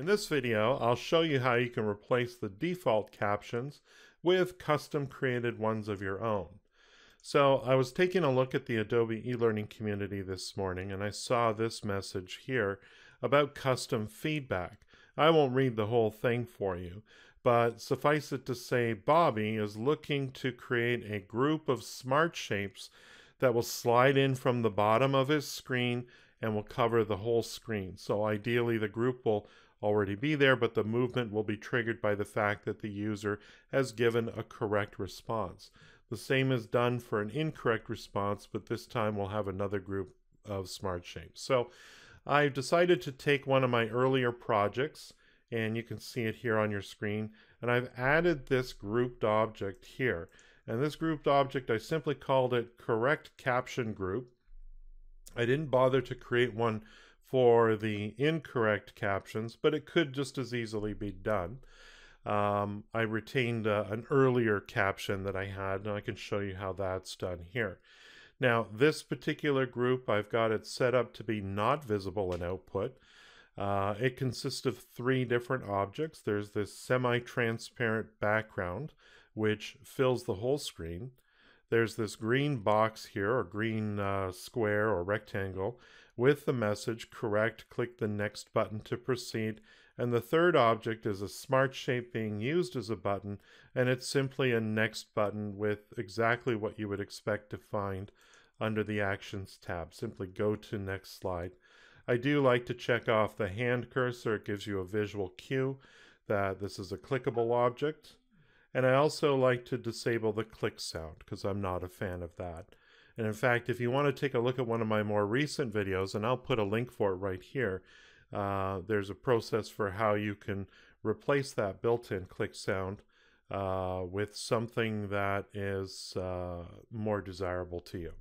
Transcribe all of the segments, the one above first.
In this video, I'll show you how you can replace the default captions with custom created ones of your own. So I was taking a look at the Adobe eLearning community this morning and I saw this message here about custom feedback. I won't read the whole thing for you, but suffice it to say Bobby is looking to create a group of smart shapes that will slide in from the bottom of his screen and will cover the whole screen. So ideally the group will already be there, but the movement will be triggered by the fact that the user has given a correct response. The same is done for an incorrect response, but this time we'll have another group of smart shapes. So I've decided to take one of my earlier projects, and you can see it here on your screen, and I've added this grouped object here. And this grouped object, I simply called it correct caption group. I didn't bother to create one for the incorrect captions, but it could just as easily be done. Um, I retained uh, an earlier caption that I had, and I can show you how that's done here. Now, this particular group, I've got it set up to be not visible in output. Uh, it consists of three different objects. There's this semi-transparent background, which fills the whole screen. There's this green box here, or green uh, square or rectangle, with the message correct, click the next button to proceed. And the third object is a smart shape being used as a button, and it's simply a next button with exactly what you would expect to find under the Actions tab. Simply go to next slide. I do like to check off the hand cursor. It gives you a visual cue that this is a clickable object. And I also like to disable the click sound because I'm not a fan of that. And in fact, if you want to take a look at one of my more recent videos, and I'll put a link for it right here, uh, there's a process for how you can replace that built-in click sound uh, with something that is uh, more desirable to you.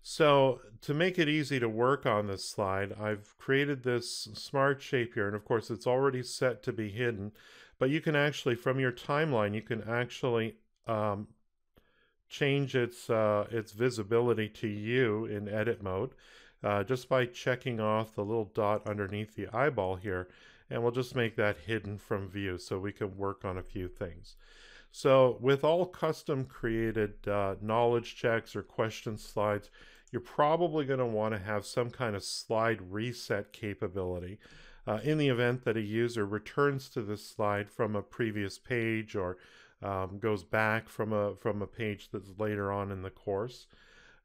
So to make it easy to work on this slide, I've created this smart shape here, and of course it's already set to be hidden, but you can actually, from your timeline, you can actually um, change its uh, its visibility to you in edit mode uh, just by checking off the little dot underneath the eyeball here and we'll just make that hidden from view so we can work on a few things. So with all custom created uh, knowledge checks or question slides, you're probably going to want to have some kind of slide reset capability uh, in the event that a user returns to this slide from a previous page or um, goes back from a from a page that's later on in the course.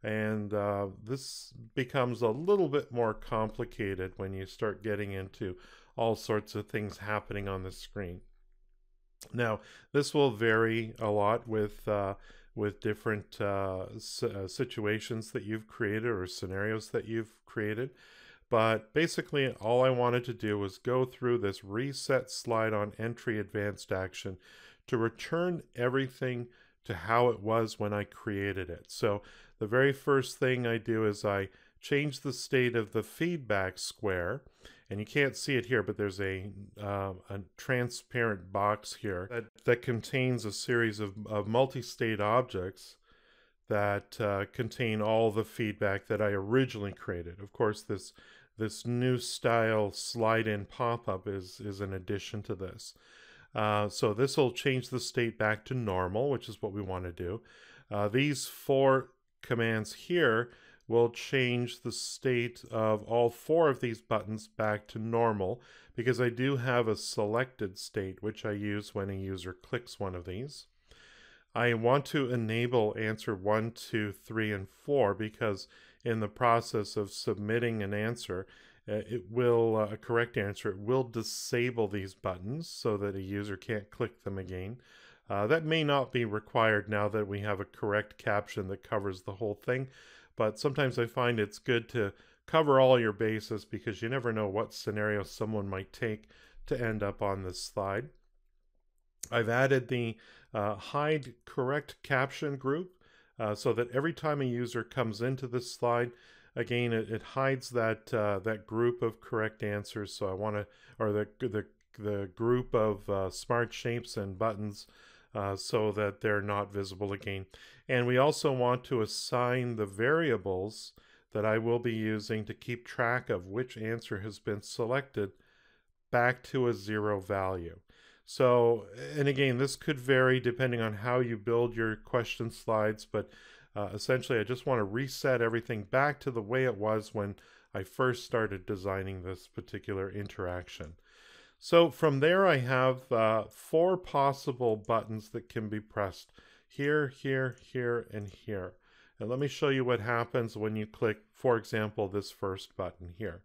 And uh, this becomes a little bit more complicated when you start getting into all sorts of things happening on the screen. Now this will vary a lot with uh, with different uh, uh situations that you've created or scenarios that you've created but basically all I wanted to do was go through this reset slide on entry advanced action to return everything to how it was when I created it. So the very first thing I do is I change the state of the feedback square and you can't see it here, but there's a, uh, a transparent box here that, that contains a series of, of multi-state objects that uh, contain all the feedback that I originally created. Of course, this this new style slide-in pop-up is, is an addition to this. Uh, so this will change the state back to normal, which is what we want to do. Uh, these four commands here will change the state of all four of these buttons back to normal because I do have a selected state which I use when a user clicks one of these. I want to enable answer 1, 2, 3, and 4 because in the process of submitting an answer, uh, it will, uh, a correct answer, it will disable these buttons so that a user can't click them again. Uh, that may not be required now that we have a correct caption that covers the whole thing, but sometimes I find it's good to cover all your bases because you never know what scenario someone might take to end up on this slide. I've added the uh, hide correct caption group uh, so that every time a user comes into this slide, again, it, it hides that uh, that group of correct answers. So I want to, or the the the group of uh, smart shapes and buttons, uh, so that they're not visible again. And we also want to assign the variables that I will be using to keep track of which answer has been selected back to a zero value. So, and again, this could vary depending on how you build your question slides, but uh, essentially I just want to reset everything back to the way it was when I first started designing this particular interaction. So from there I have uh, four possible buttons that can be pressed here, here, here, and here. And let me show you what happens when you click, for example, this first button here.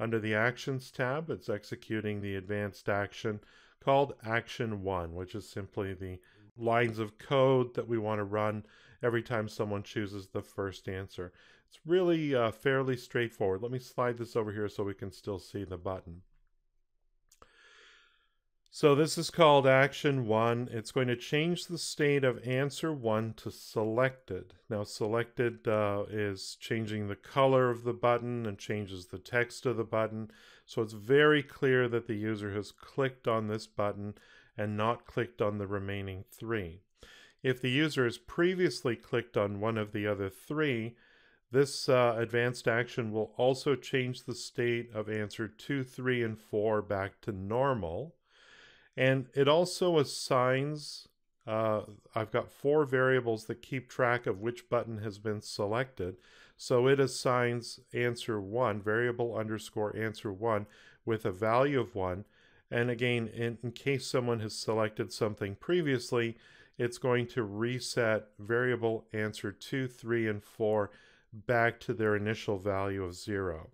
Under the Actions tab, it's executing the advanced action called Action 1, which is simply the lines of code that we want to run every time someone chooses the first answer. It's really uh, fairly straightforward. Let me slide this over here so we can still see the button. So this is called action one. It's going to change the state of answer one to selected. Now selected uh, is changing the color of the button and changes the text of the button. So it's very clear that the user has clicked on this button and not clicked on the remaining three. If the user has previously clicked on one of the other three, this uh, advanced action will also change the state of answer 2, 3, and 4 back to normal. And it also assigns, uh, I've got four variables that keep track of which button has been selected. So it assigns answer 1, variable underscore answer 1, with a value of 1. And again, in, in case someone has selected something previously, it's going to reset variable answer 2, 3, and 4 back to their initial value of 0.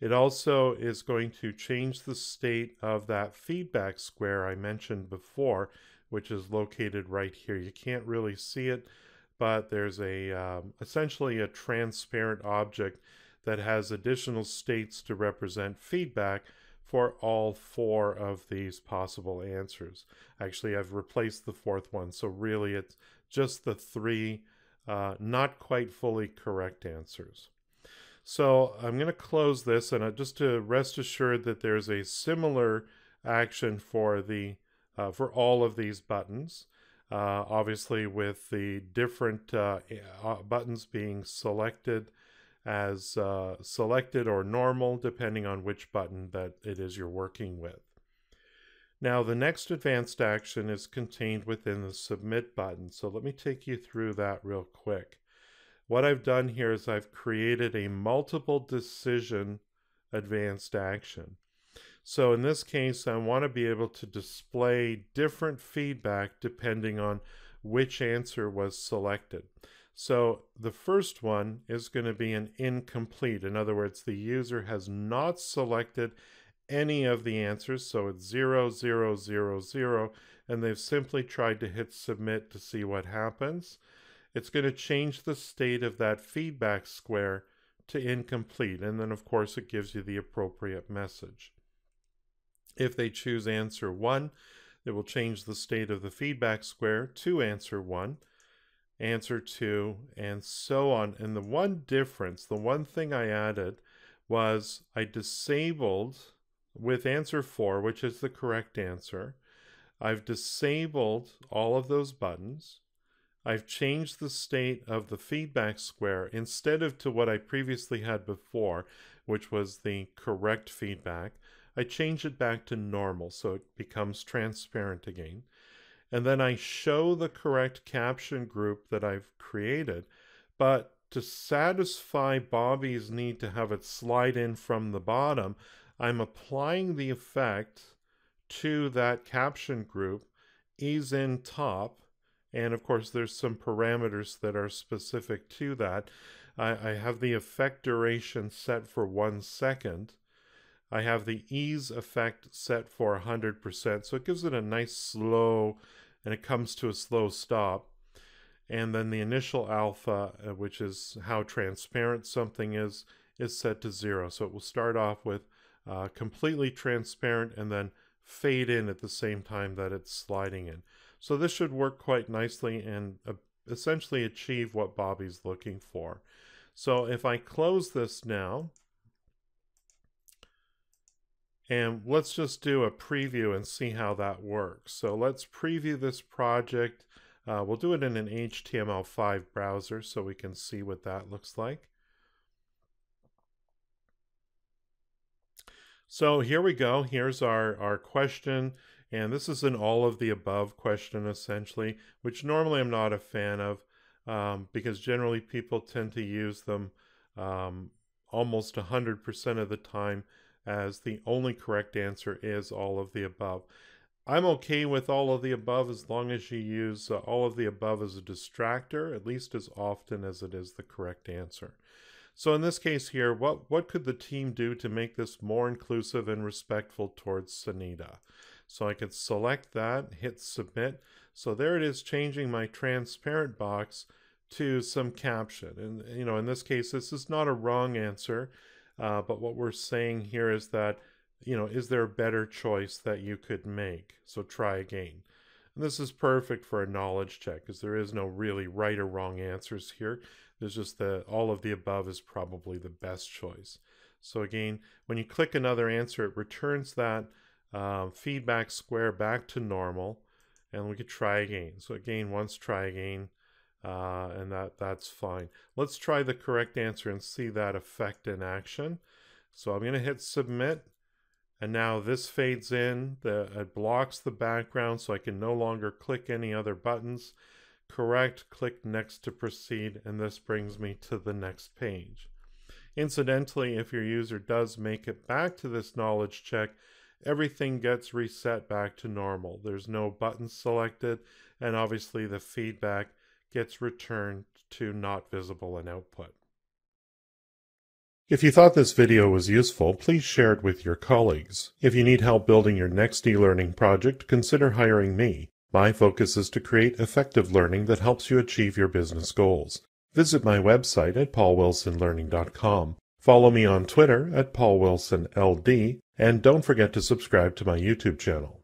It also is going to change the state of that feedback square I mentioned before, which is located right here. You can't really see it, but there's a um, essentially a transparent object that has additional states to represent feedback for all four of these possible answers. Actually, I've replaced the fourth one, so really it's just the three uh, not quite fully correct answers. So I'm going to close this and uh, just to rest assured that there's a similar action for the uh, for all of these buttons. Uh, obviously with the different uh, uh, buttons being selected as uh, selected or normal depending on which button that it is you're working with. Now the next advanced action is contained within the submit button. So let me take you through that real quick. What I've done here is I've created a multiple decision advanced action. So in this case, I want to be able to display different feedback depending on which answer was selected. So the first one is going to be an incomplete. In other words, the user has not selected any of the answers. So it's 0, 0, 0, 0, and they've simply tried to hit submit to see what happens it's going to change the state of that feedback square to incomplete. And then, of course, it gives you the appropriate message. If they choose answer 1, it will change the state of the feedback square to answer 1, answer 2, and so on. And the one difference, the one thing I added was I disabled with answer 4, which is the correct answer, I've disabled all of those buttons. I've changed the state of the feedback square instead of to what I previously had before, which was the correct feedback. I change it back to normal so it becomes transparent again. And then I show the correct caption group that I've created. But to satisfy Bobby's need to have it slide in from the bottom, I'm applying the effect to that caption group, ease in top, and of course, there's some parameters that are specific to that. I, I have the effect duration set for one second. I have the ease effect set for 100%. So it gives it a nice slow, and it comes to a slow stop. And then the initial alpha, uh, which is how transparent something is, is set to zero. So it will start off with uh, completely transparent and then fade in at the same time that it's sliding in. So this should work quite nicely and uh, essentially achieve what Bobby's looking for. So if I close this now, and let's just do a preview and see how that works. So let's preview this project. Uh, we'll do it in an HTML5 browser so we can see what that looks like. So here we go. Here's our, our question. And this is an all of the above question, essentially, which normally I'm not a fan of um, because generally people tend to use them um, almost 100% of the time as the only correct answer is all of the above. I'm okay with all of the above as long as you use uh, all of the above as a distractor, at least as often as it is the correct answer. So in this case here, what, what could the team do to make this more inclusive and respectful towards Sanita? So I could select that, hit submit. So there it is changing my transparent box to some caption. And, you know, in this case, this is not a wrong answer, uh, but what we're saying here is that, you know, is there a better choice that you could make? So try again. And this is perfect for a knowledge check because there is no really right or wrong answers here. There's just that all of the above is probably the best choice. So again, when you click another answer, it returns that um, feedback square back to normal and we could try again. So again, once try again, uh, and that that's fine. Let's try the correct answer and see that effect in action. So I'm going to hit submit and now this fades in, the, it blocks the background so I can no longer click any other buttons. Correct, click next to proceed, and this brings me to the next page. Incidentally, if your user does make it back to this knowledge check, everything gets reset back to normal. There's no buttons selected, and obviously the feedback gets returned to not visible in output. If you thought this video was useful, please share it with your colleagues. If you need help building your next e-learning project, consider hiring me. My focus is to create effective learning that helps you achieve your business goals. Visit my website at paulwilsonlearning.com. Follow me on Twitter at paulwilsonld, and don't forget to subscribe to my YouTube channel.